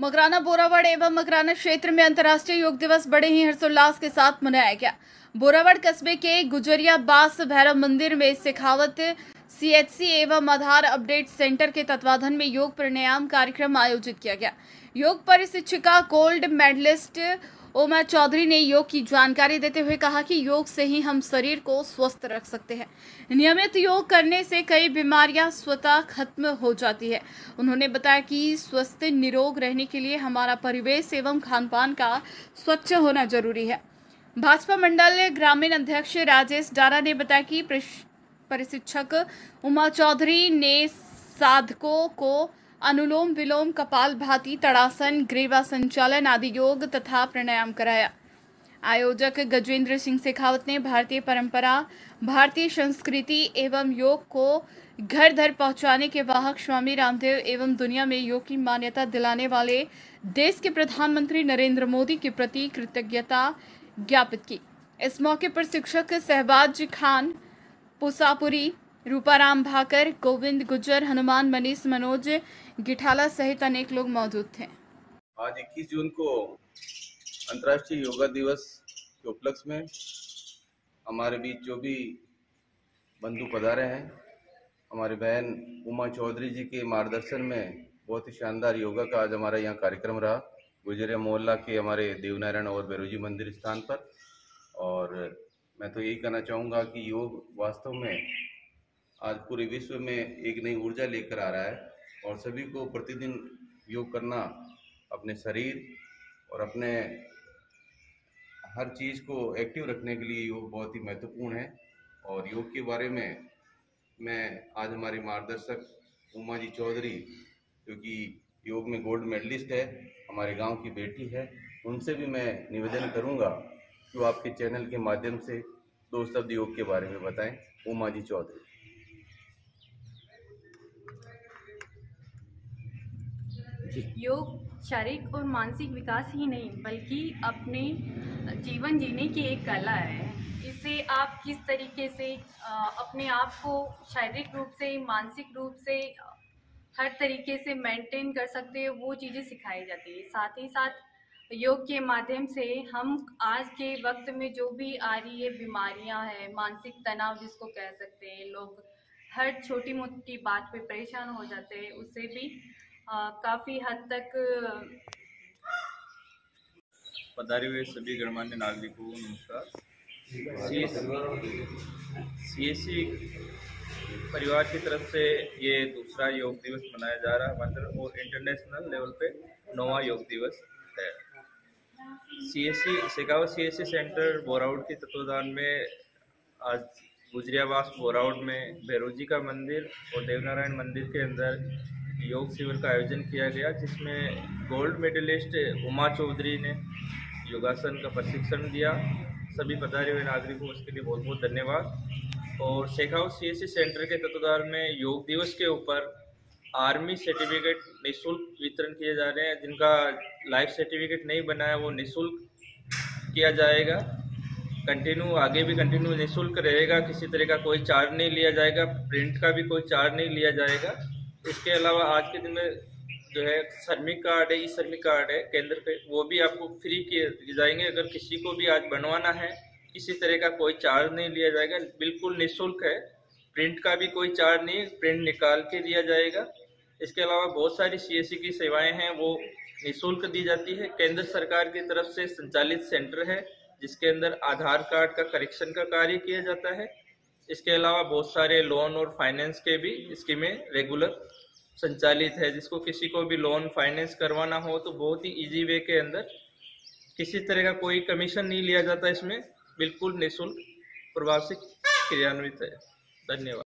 मकराना बोरावड़ एवं मकराना क्षेत्र में अंतर्राष्ट्रीय योग दिवस बड़े ही हर्षोल्लास के साथ मनाया गया। बोरावड़ कस्बे के गुजरिया बास भैरव मंदिर में शेखावत सीएचसी एवं आधार अपडेट सेंटर के तत्वाधान में योग प्राणायाम कार्यक्रम आयोजित किया गया। योग परिशिक्षिका गोल्ड मेडलिस्ट ओमा चौधरी ने योग की जानकारी देते हुए कहा कि योग से ही हम शरीर को स्वस्थ रख सकते हैं। नियमित योग करने से कई बीमारियाँ स्वतः खत्म हो जाती है। उन्होंने बताया कि स्वस्थ, निरोग रहने के लिए हमारा परिवेश एवं खान पान का स्वच्छ होना ज़रूरी है। भाजपा मंडल ग्रामीण अध्यक्ष राजेश डारा ने बताया कि प्रशिक्षक उमा चौधरी ने साधकों को अनुलोम विलोम, कपाल भाती, तड़ासन, ग्रीवा संचालन आदि योग तथा प्राणायाम कराया। आयोजक गजेंद्र सिंह शेखावत ने भारतीय परंपरा, भारतीय संस्कृति एवं योग को घर घर पहुँचाने के वाहक स्वामी रामदेव एवं दुनिया में योग की मान्यता दिलाने वाले देश के प्रधानमंत्री नरेंद्र मोदी के प्रति कृतज्ञता ज्ञापित की। इस मौके पर शिक्षक सहबाज खान पुसापुरी, रूपाराम भाकर, गोविंद गुज्जर, हनुमान मनीष मनोज, गिठाला सहित अनेक लोग मौजूद थे। आज 21 जून को अंतर्राष्ट्रीय योगा दिवस के उपलक्ष्य में हमारे बीच जो भी बंधु पधारे हैं, हमारी बहन उमा चौधरी जी के मार्गदर्शन में बहुत ही शानदार योगा का आज हमारा यहाँ कार्यक्रम रहा। गुजरिया मोहल्ला के हमारे देवनारायण और बेरोजी मंदिर स्थान पर और मैं तो यही कहना चाहूँगा कि योग वास्तव में आज पूरे विश्व में एक नई ऊर्जा लेकर आ रहा है और सभी को प्रतिदिन योग करना अपने शरीर और अपने हर चीज़ को एक्टिव रखने के लिए योग बहुत ही महत्वपूर्ण है। और योग के बारे में मैं आज हमारे मार्गदर्शक उमा जी चौधरी जो कि योग में गोल्ड मेडलिस्ट है, हमारे गाँव की बेटी है, उनसे भी मैं निवेदन करूँगा वो आपके चैनल के माध्यम से दो शब्द योग के बारे में बताएँ उमा जी चौधरी। योग शारीरिक और मानसिक विकास ही नहीं बल्कि अपने जीवन जीने की एक कला है। इसे आप किस तरीके से अपने आप को शारीरिक रूप से मानसिक रूप से हर तरीके से मेंटेन कर सकते हैं वो चीज़ें सिखाई जाती है। साथ ही साथ योग के माध्यम से हम आज के वक्त में जो भी आ रही है बीमारियाँ हैं, मानसिक तनाव जिसको कह सकते हैं, लोग हर छोटी मोटी बात पे परेशान हो जाते हैं, उससे भी काफ़ी हद तक, पधारे हुए सभी गणमान्य नागरिकों को नमस्कार। सी सी परिवार की तरफ़ से ये दूसरा योग दिवस मनाया जा रहा है और इंटरनेशनल लेवल पे नौवा योग दिवस है। C S C Shekhawat C S C centre Boraud के तत्वाधान में, आज गुजरियावास बोराउड में भैरोजी का मंदिर और देवनारायण मंदिर के अंदर योग शिविर का आयोजन किया गया, जिसमें गोल्ड मेडलिस्ट उमा चौधरी ने योगासन का प्रशिक्षण दिया। सभी पधारे हुए नागरिकों, उसके लिए बहुत बहुत धन्यवाद। और शेखाउट सी एस सी सेंटर के तत्वाधान में योग दिवस के ऊपर आर्मी सर्टिफिकेट निःशुल्क वितरण किए जा रहे हैं। जिनका लाइफ सर्टिफिकेट नहीं बना है, वो निःशुल्क किया जाएगा। कंटिन्यू आगे भी कंटिन्यू निःशुल्क रहेगा। किसी तरह का कोई चार्ज नहीं लिया जाएगा। प्रिंट का भी कोई चार्ज नहीं लिया जाएगा। इसके अलावा आज के दिन में जो है, श्रमिक कार्ड है ई श्रमिक कार्ड है, केंद्र पे वो भी आपको फ्री किए जाएँगे। अगर किसी को भी आज बनवाना है, किसी तरह का कोई चार्ज नहीं लिया जाएगा। बिल्कुल निःशुल्क है। प्रिंट का भी कोई चार्ज नहीं प्रिंट निकाल के दिया जाएगा। इसके अलावा बहुत सारी सीएससी की सेवाएँ हैं, वो निःशुल्क दी जाती है। केंद्र सरकार की तरफ़ से संचालित सेंटर है, जिसके अंदर आधार कार्ड का करेक्शन का कार्य किया जाता है। इसके अलावा बहुत सारे लोन और फाइनेंस के भी स्कीमें रेगुलर संचालित है। जिसको किसी को भी लोन फाइनेंस करवाना हो तो बहुत ही इजी वे के अंदर किसी तरह का कोई कमीशन नहीं लिया जाता इसमें। बिल्कुल निःशुल्क प्रभाव से क्रियान्वित है। धन्यवाद।